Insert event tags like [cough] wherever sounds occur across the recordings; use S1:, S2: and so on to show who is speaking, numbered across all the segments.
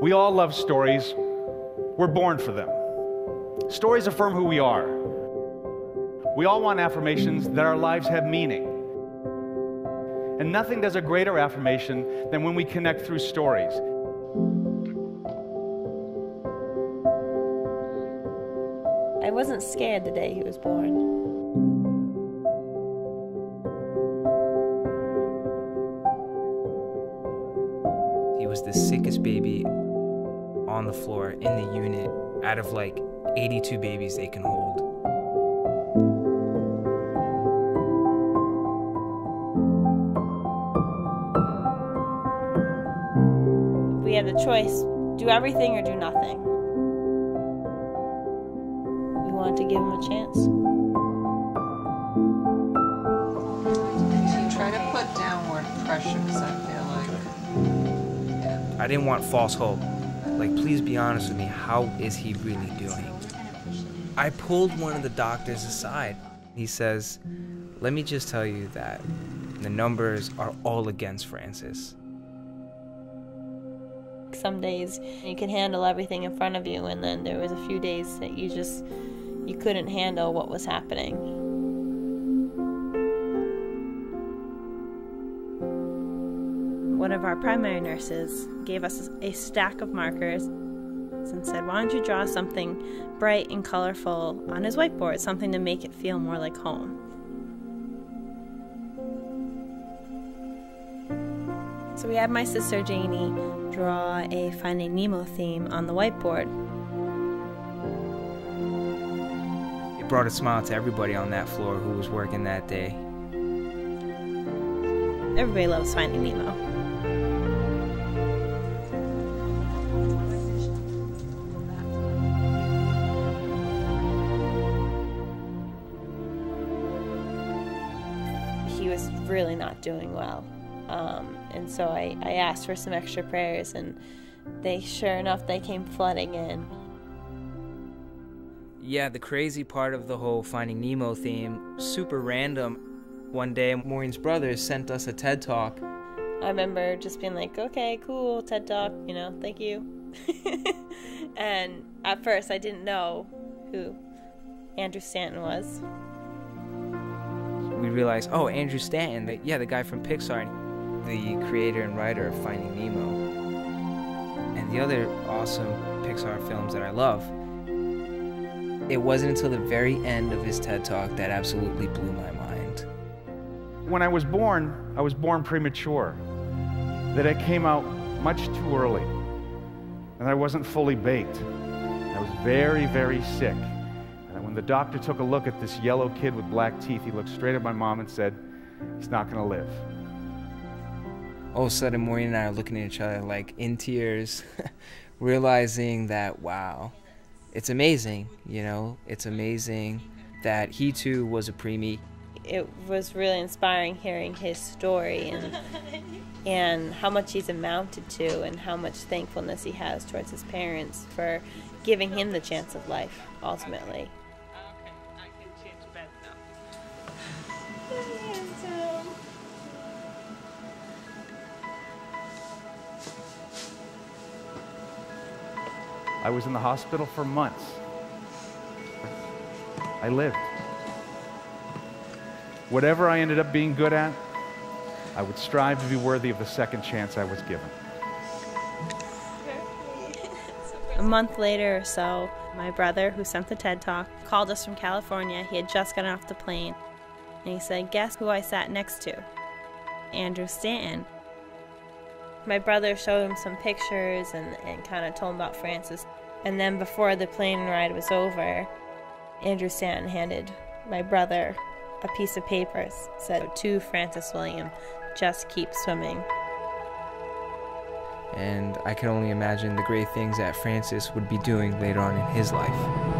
S1: We all love stories. We're born for them. Stories affirm who we are. We all want affirmations that our lives have meaning. And nothing does a greater affirmation than when we connect through stories.
S2: I wasn't scared the day he was born.
S3: He was the sickest baby on the floor in the unit out of like 82 babies they can hold.
S2: We had the choice do everything or do nothing. We wanted to give him a chance.
S4: You try to put downward pressure because I feel like. Yeah.
S3: I didn't want false hope. Like, please be honest with me, how is he really doing? I pulled one of the doctors aside. He says, Let me just tell you that the numbers are all against Francis.
S2: Some days you can handle everything in front of you, and then there was a few days that you just you couldn't handle what was happening. One of our primary nurses gave us a stack of markers and said, Why don't you draw something bright and colorful on his whiteboard, something to make it feel more like home? So we had my sister Janie draw a Finding Nemo theme on the whiteboard.
S3: It brought a smile to everybody on that floor who was working that day.
S2: Everybody loves Finding Nemo. Was really not doing well. Um, and so I, I asked for some extra prayers, and they, sure enough, they came flooding in.
S3: Yeah, the crazy part of the whole Finding Nemo theme, super random. One day, Maureen's brother sent us a TED Talk.
S2: I remember just being like, okay, cool, TED Talk, you know, thank you. [laughs] and at first, I didn't know who Andrew Stanton was.
S3: We realized, oh, Andrew Stanton, the, yeah, the guy from Pixar, the creator and writer of Finding Nemo. And the other awesome Pixar films that I love. It wasn't until the very end of his TED Talk that absolutely blew my mind.
S1: When I was born, I was born premature, that I came out much too early, and I wasn't fully baked. I was very, very sick. And when the doctor took a look at this yellow kid with black teeth, he looked straight at my mom and said, He's not going to live.
S3: All of a sudden, Maureen and I are looking at each other like in tears, [laughs] realizing that, wow, it's amazing, you know, it's amazing that he too was a preemie.
S2: It was really inspiring hearing his story and [laughs] and how much he's amounted to and how much thankfulness he has towards his parents for giving him the chance of life ultimately.
S1: I was in the hospital for months. I lived. Whatever I ended up being good at, I would strive to be worthy of the second chance I was given.
S2: A month later or so, my brother, who sent the TED Talk, called us from California. He had just gotten off the plane. And he said, Guess who I sat next to? Andrew Stanton. My brother showed him some pictures and, and kind of told him about Francis. And then before the plane ride was over, Andrew Stanton handed my brother a piece of paper said to Francis William, just keep swimming.
S3: And I can only imagine the great things that Francis would be doing later on in his life.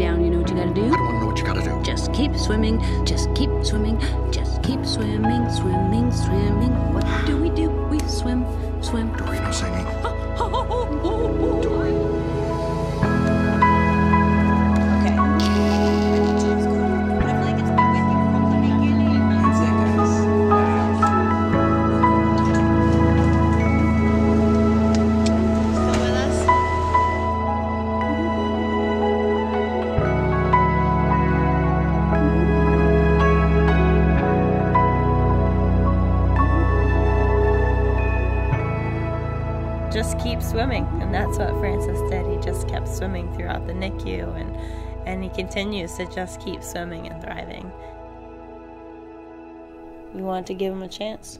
S5: down, you know what you gotta do?
S6: I don't wanna know what you gotta do.
S5: Just keep swimming, just keep swimming, just keep swimming, swimming, swimming. What
S2: do we do? We swim, swim. Dory, no singing. Keep swimming. And that's what Francis did. He just kept swimming throughout the NICU and, and he continues to just keep swimming and thriving. We wanted to give him a chance.